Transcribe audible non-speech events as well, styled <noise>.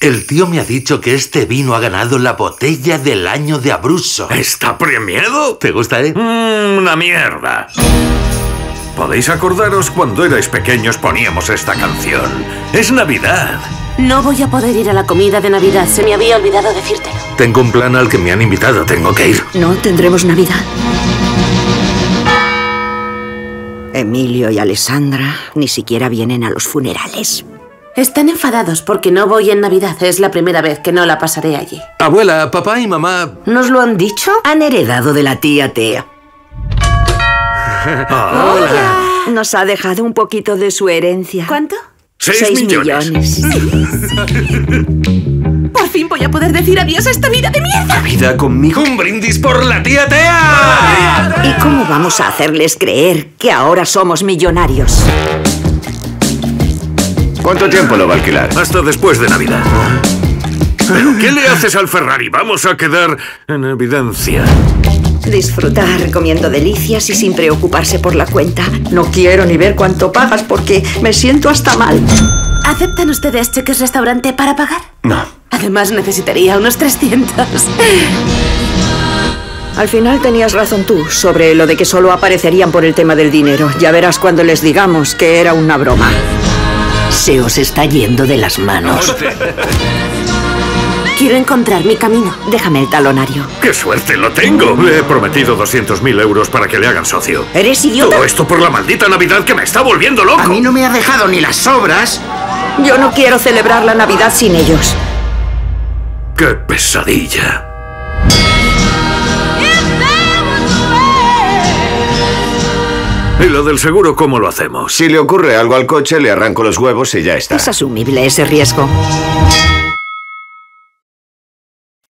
El tío me ha dicho que este vino ha ganado la botella del año de Abruzzo. ¿Está premiado? ¿Te gusta, eh? Mm, una mierda. ¿Podéis acordaros cuando erais pequeños poníamos esta canción? Es Navidad. No voy a poder ir a la comida de Navidad. Se me había olvidado decírtelo. Tengo un plan al que me han invitado. Tengo que ir. No tendremos Navidad. Emilio y Alessandra ni siquiera vienen a los funerales. Están enfadados porque no voy en Navidad. Es la primera vez que no la pasaré allí. Abuela, papá y mamá... ¿Nos lo han dicho? Han heredado de la tía Tea. <laughs> Hola. Nos ha dejado un poquito de su herencia. ¿Cuánto? Seis, millones. <laughs> Por fin voy a poder decir adiós a esta vida de mierda. Vida conmigo. ¡Un brindis por la tía Tea! ¿Y cómo vamos a hacerles creer que ahora somos millonarios? ¿Cuánto tiempo lo va a alquilar? Hasta después de Navidad. ¿Pero qué le haces al Ferrari? Vamos a quedar en evidencia. Disfrutar comiendo delicias y sin preocuparse por la cuenta. No quiero ni ver cuánto pagas porque me siento hasta mal. ¿Aceptan ustedes cheques restaurante para pagar? No. Además necesitaría unos 300. Al final tenías razón tú sobre lo de que solo aparecerían por el tema del dinero. Ya verás cuando les digamos que era una broma. Se os está yendo de las manos. Quiero encontrar mi camino. Déjame el talonario. ¡Qué suerte lo tengo! Le he prometido 200.000 euros para que le hagan socio. ¿Eres idiota? Todo esto por la maldita Navidad que me está volviendo loco. A mí no me ha dejado ni las sobras. Yo no quiero celebrar la Navidad sin ellos. ¡Qué pesadilla! <laughs> ¿Y lo del seguro cómo lo hacemos? Si le ocurre algo al coche, le arranco los huevos y ya está. Es asumible ese riesgo.